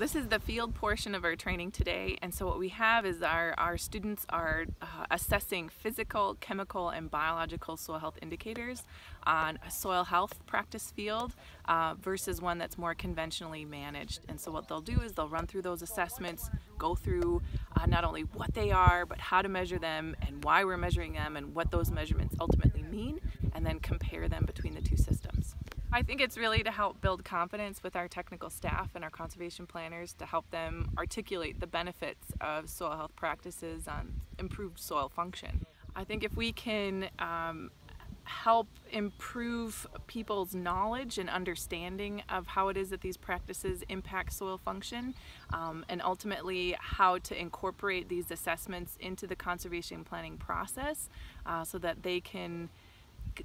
This is the field portion of our training today and so what we have is our, our students are uh, assessing physical, chemical and biological soil health indicators on a soil health practice field uh, versus one that's more conventionally managed and so what they'll do is they'll run through those assessments, go through uh, not only what they are but how to measure them and why we're measuring them and what those measurements ultimately mean and then compare them between the two systems. I think it's really to help build confidence with our technical staff and our conservation planners to help them articulate the benefits of soil health practices on improved soil function. I think if we can um, help improve people's knowledge and understanding of how it is that these practices impact soil function um, and ultimately how to incorporate these assessments into the conservation planning process uh, so that they can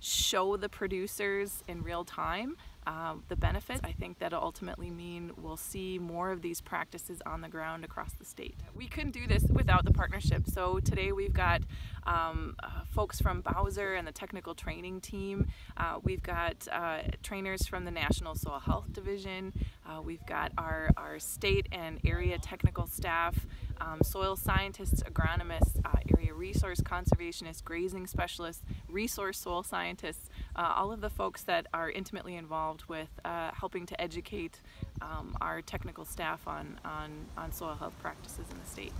show the producers in real time uh, the benefits. I think that'll ultimately mean we'll see more of these practices on the ground across the state. We couldn't do this without the partnership. So today we've got um, uh, folks from BWSR and the technical training team. Uh, we've got uh, trainers from the National Soil Health Division. Uh, we've got our, our state and area technical staff, um, soil scientists, agronomists, uh, resource conservationists, grazing specialists, resource soil scientists, all of the folks that are intimately involved involved with uh, helping to educate um, our technical staff on, on, on soil health practices in the state.